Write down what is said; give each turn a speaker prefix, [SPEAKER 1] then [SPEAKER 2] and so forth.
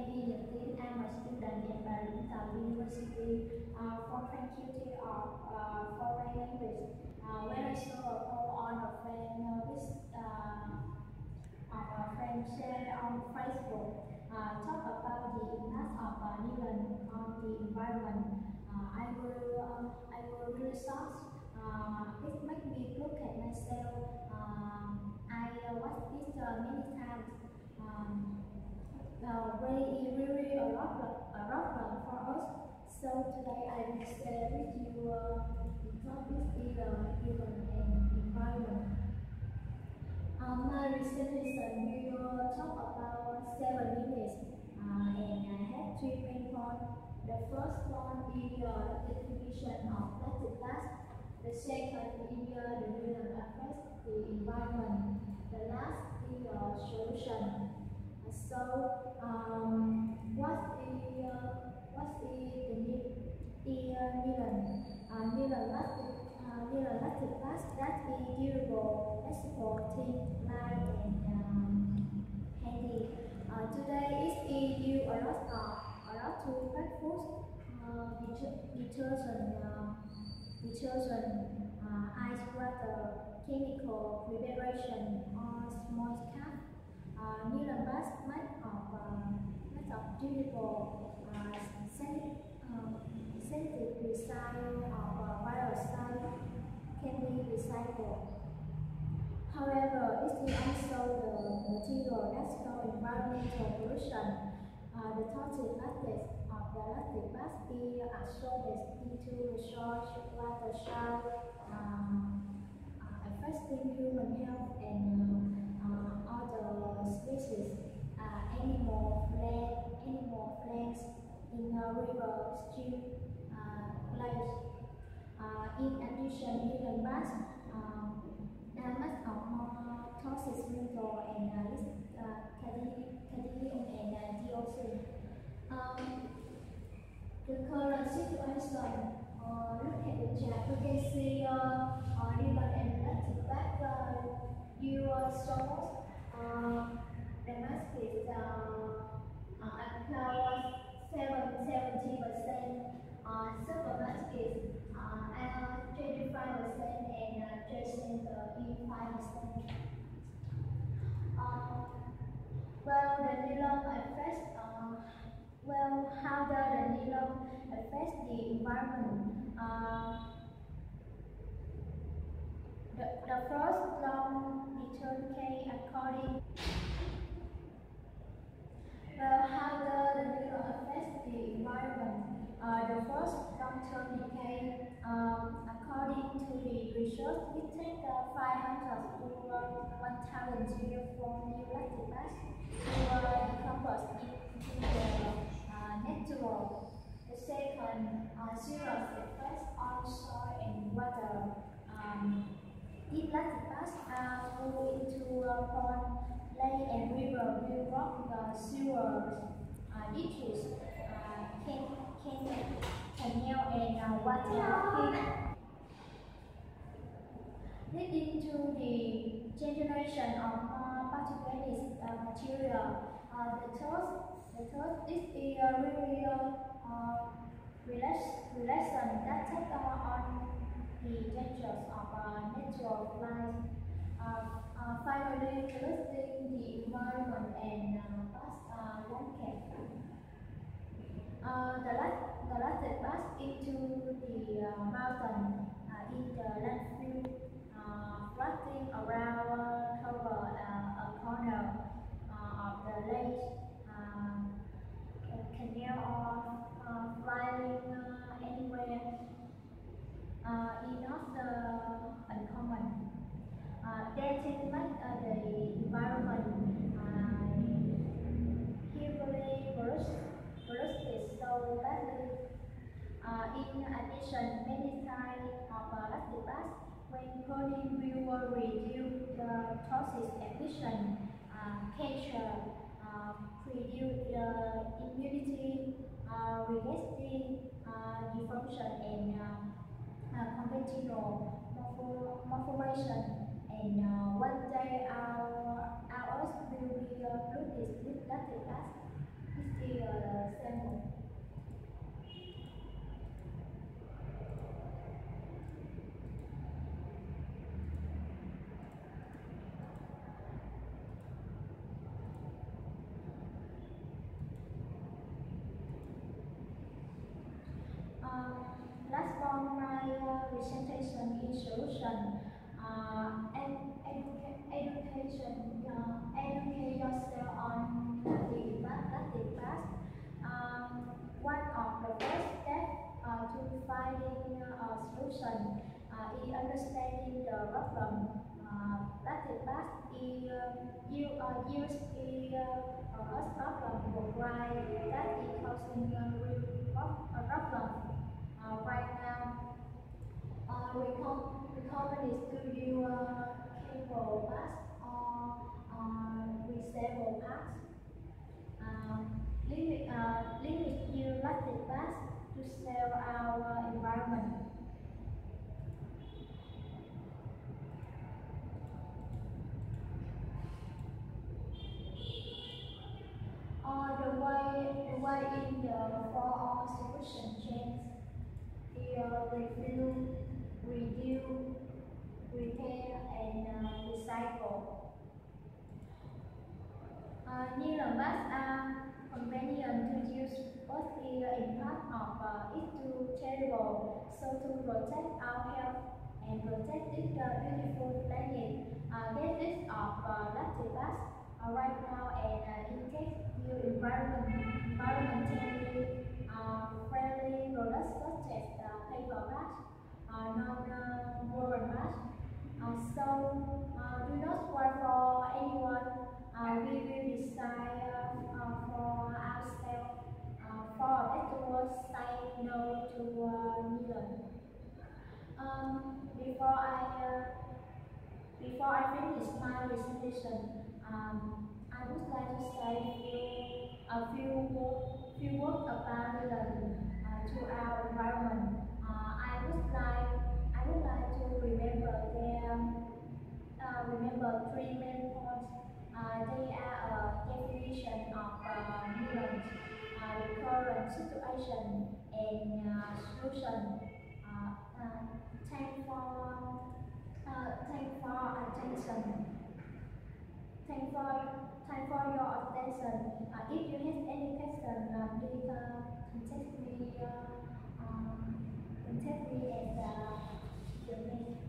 [SPEAKER 1] Yatin. I'm a student at Barrington University uh, for Faculty of uh, Foreign Language. Uh, when I saw a post on a friend uh, uh, a friend shared on Facebook, uh, talk about the impact of uh, on the environment. Uh, I will uh, I will really shocked. Uh, it made me look at myself. Um, I uh, watched this uh, many times. Um, uh, really, really a lot, a lot for us. So today I will share with you uh, the topic is uh, human and environment. Um, my we will talk about seven units uh, and I have three main points. The first one is uh, the definition of plastic glass. The second is uh, the real affects the environment. The last is uh. So, um, what is uh, what is the need? The uh, nylon, uh, nylon plastic, uh, nylon plastic glass that is durable, thin, light, and um, handy. Uh, today is used a lot, uh, a lot to food, uh, detergent, uh, detergent, uh, ice water, chemical preparation, or small cup. Uh, nylon bus made of uh, made of durable, uh, synthetic, uh, synthetic recycle of uh, biocide can be recycled. However, it is also the material that environmental pollution. Uh, the toxic gases of the lactic bus is absorbed into the soil, water, soil, um, uh, affecting human health and uh, other species, uh, animal, plant, animal plants in a river, stream, uh, lakes. Uh, in addition, human um, of toxic metal and uh, cadmium and uh, dioxin. Um, the current situation, uh, look at the chart, you can see uh, uh, river and electric back uh, your source, uh, the mask is uh, uh, about 70 percent, uh, super mask is uh, 25 percent, and uh, uh, 5 percent. Uh, well, the nylon affects, uh, well, how does the nylon affect the environment? Uh, the, the first long return K according well, how the nylon affects the environment? Uh, the first long-term decay, um, according to the research, it takes uh, 500 to uh, 1,000 years for new lactic acid to uh, decompose into the uh, natural. Second, uh, serious effects on soil and water. Um, if lactic acid uh, move into a pond, lake and river will block the sewer uh, ditches, uh, can, can, canal and uh, water leading to the generation of more particulate uh, material. Uh, the third, the third is the uh, really uh, relation that take uh, on the dangers of uh, natural life. Uh, uh, finally, listing the environment and uh, past uh, landscape. Uh, the, last, the last pass into the uh, mountain uh, in the landfill, uh, floating around uh, cover uh, a corner uh, of the lake, uh, canal or uh, flying uh, anywhere. Uh, is not uh, uncommon. Uh, that can make uh, the environment uh, heavily polluted so badly. Uh, in addition, many types of uh, lactic acid, when coding reduce the toxic emission, uh, cancer, uh, reduce the immunity, uh, resisting uh, dysfunction, and uh, uh, conventional. And uh, one day our, our earth will be uh, flooded with lactic acid. It's the solution. Uh, and educa education, uh, educate yourself on the class. Um, one of the first steps uh, to finding a solution uh, is understanding the problem. Uh, Latin class is uh, you uh, use the uh, first problem write that is causing a problem. Uh, right now, uh, recommend is to use uh, cable pass or uh, reusable pass. Um, limit, uh, limit plastic pass to save our environment. Uh, the way the way in the for our solution change uh, review, reduce, repair, and uh, recycle. Uh, Neurobus are convenient to use but the impact of uh, it too terrible. So to protect our health and protect this uh, beautiful planet, uh, this is of uh, Lactobus uh, right now and uh, it takes new environment, environmentally uh, friendly products such as paper bag, uh, non-woven bag. Uh, so uh, do not worry for anyone. Uh, we will decide uh, for ourselves uh, for a better world. To uh, nylon. Um, before I uh, before I finish my presentation, um, I would like to say a few few words about nylon uh, to our environment. I would like I would like to remember them uh, remember three main points. Uh, they are a definition of uh, uh, current situation, and uh, solution. Uh, uh, thank for uh, thank for attention. Thank for thank for your attention. Uh, if you have any question, uh, please uh, contact me. Uh, um, contact me at uh, the link